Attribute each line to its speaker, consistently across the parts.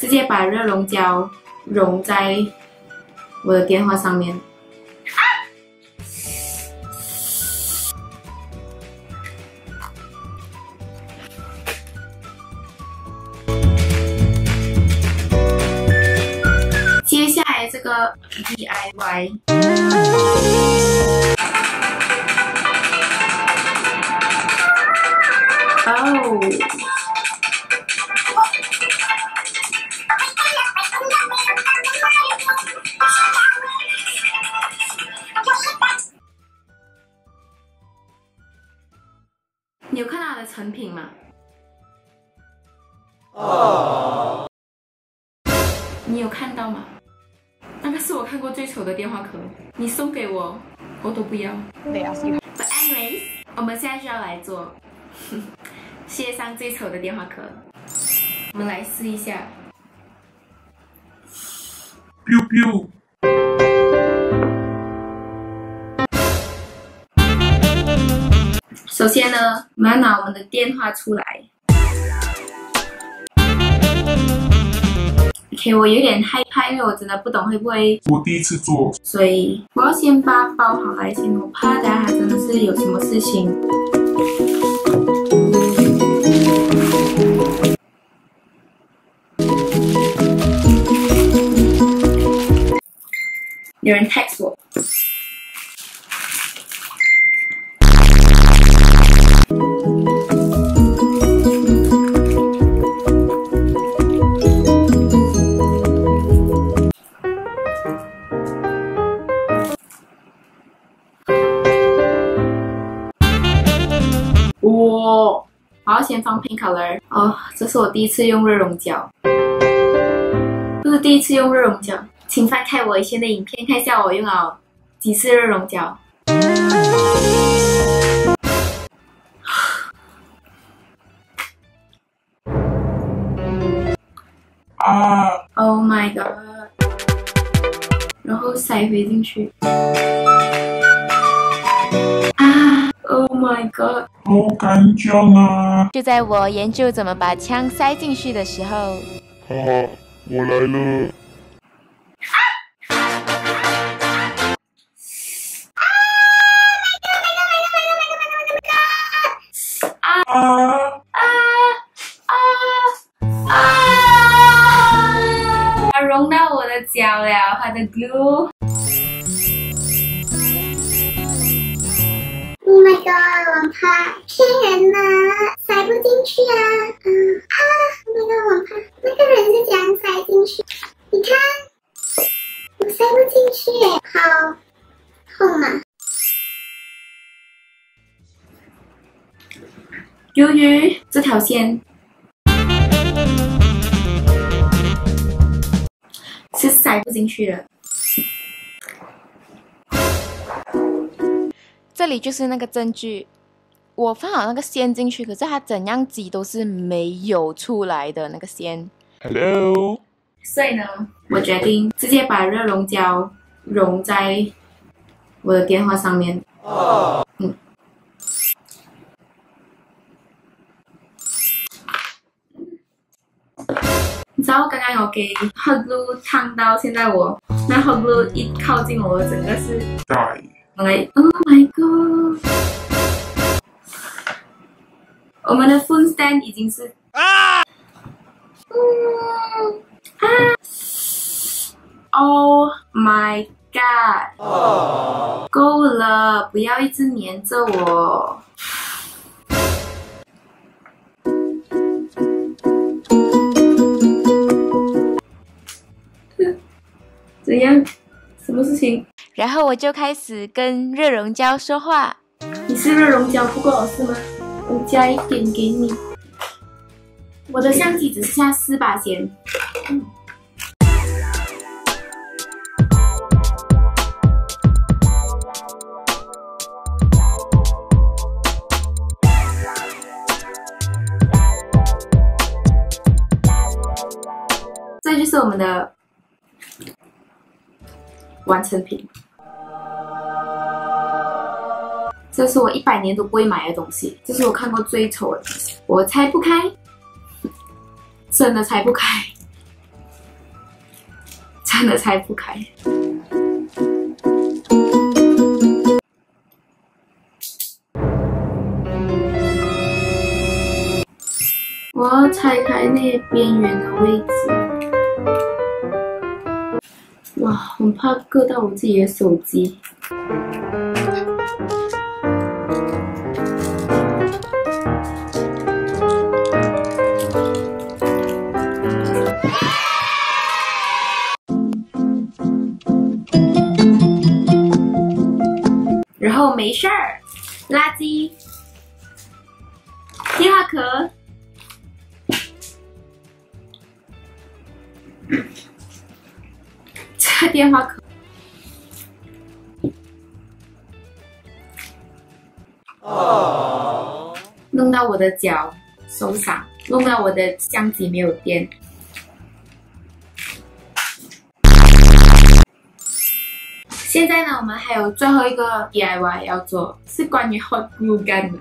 Speaker 1: 直接把热熔胶融在我的电话上面。接下来这个 DIY。哦。你有看到我的成品吗？哦，你有看到吗？那个是我看过最丑的电话壳，你送给我，我都不要。but anyways，我们现在就要来做 世界上最丑的电话壳。我们来试一下。首先呢，我们要拿我们的电话出来。OK，我有点害怕，因为我真的不懂会不会。我第一次做，所以我要先把包好来先，我怕大家真的是有什么事情。有人 text 我。先放 pink color 哦，这是我第一次用热熔胶，这是第一次用热熔胶，请翻看我以前的影片，看一下我用了几次热熔胶。啊，Oh my god！然后塞回进去。My God，好啊！就在我研究怎么把枪塞进去的时候，哈哈，我来了！啊！啊！啊！啊！啊！啊！啊！了，我的 glue。My God！网帕骗人呢，塞不进去啊！啊啊！那个网帕，那个人是怎样塞进去？你看，我塞不进去。好，痛啊！由于这条线是塞不进去的。这里就是那个证据，我放好那个线进去，可是它怎样挤都是没有出来的那个线。Hello，所以呢？我决定直接把热熔胶融在我的电话上面。哦，嗯。你知道我刚刚有给 h a 唱 u 烫到现在，我那 h a u 一靠近我，整个是。Oh my god！我们的 phone stand 已经是啊！Oh my god！够了，不要一直黏着我。怎样？什么事情？然后我就开始跟热熔胶说话。你是热熔胶不够，是吗？我加一点给你。我的相机只剩下四把钱。这就是我们的完成品。这是我一百年都不会买的东西，这是我看过最丑的东西。我拆不开，真的拆不开，真的拆不开。我要拆开那边缘的位置，哇，我怕割到我自己的手机。没事儿，垃圾，电话壳，这电话壳，哦，弄到我的脚，手伞，弄到我的相机没有电。现在呢，我们还有最后一个 DIY 要做，是关于火木杆的。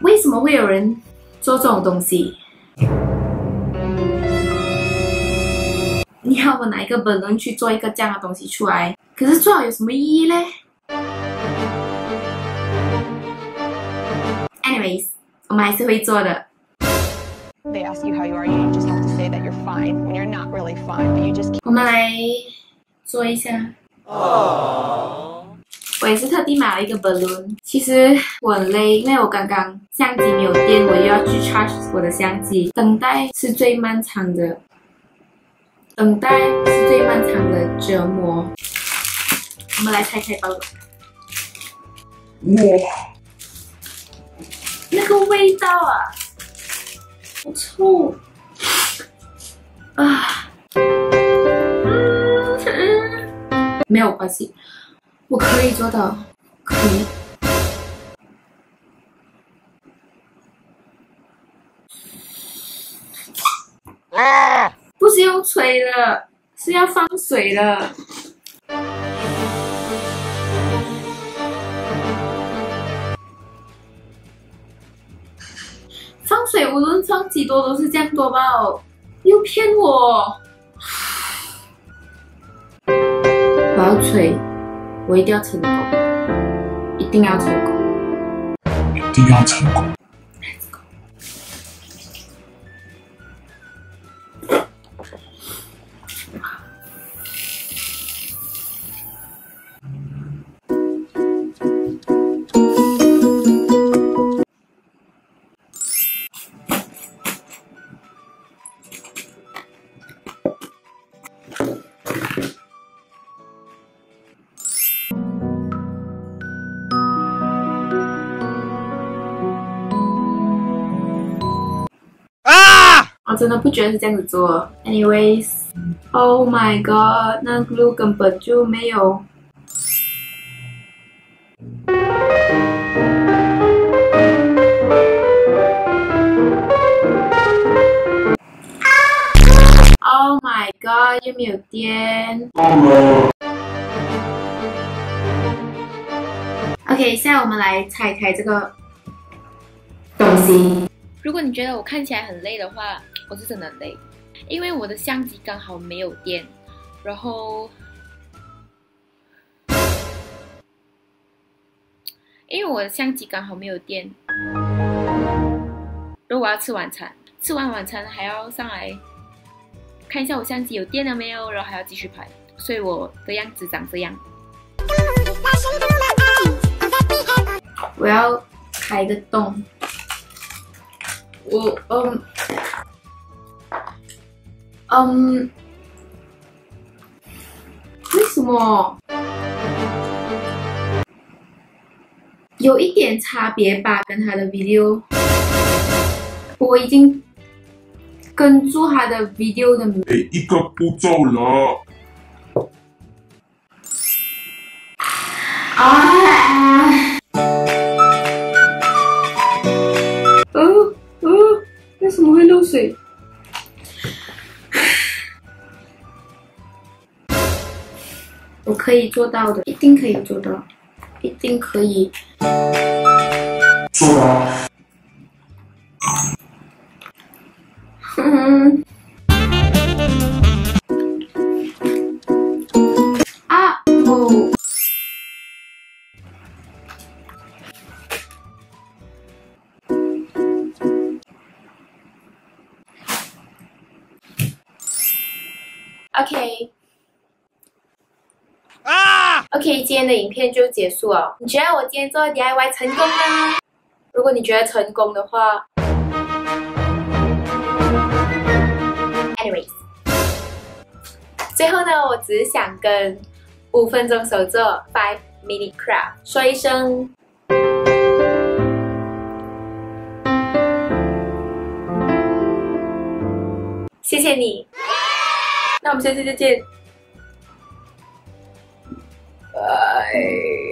Speaker 1: 为什么会有人做这种东西？你要我拿一个本能去做一个这样的东西出来？可是做好有什么意义嘞？anyways，我们还是会做的。我们来做一下。哦。我也是特地买了一个 balloon。其实我很累，因为我刚刚相机没有电，我又要去 charge 我的相机。等待是最漫长的，等待是最漫长的折磨。我们来拆开包。a 哇。那个味道啊，好臭啊！嗯，没有关系，我可以做到，可以。啊！不是用吹的，是要放水的。水无论上几多都是这样多哦，又骗我！我要吹，我一定要成功，一定要成功，一定要成功！真的不觉得是这样子做。Anyways，Oh my God，那 glue 根本就没有。Oh my God，又没有电。OK，现在我们来拆开这个东西。如果你觉得我看起来很累的话。我是真的累，因为我的相机刚好没有电，然后，因为我的相机刚好没有电，如果我要吃晚餐，吃完晚餐还要上来看一下我相机有电了没有，然后还要继续拍，所以我的样子长这样。我要开个洞，我我。嗯，为什么？有一点差别吧，跟他的 video 我已经跟住他的 video 的。每一个步骤了。啊。嗯嗯，为什么会漏水？我可以做到的，一定可以做到，一定可以。做 啊！哦。Okay. OK，今天的影片就结束了。你觉得我今天做的 DIY 成功吗？如果你觉得成功的话，anyways，最后呢，我只想跟五分钟手作 Five m i n i Craft 说一声谢谢你。那我们下次再见。Bye.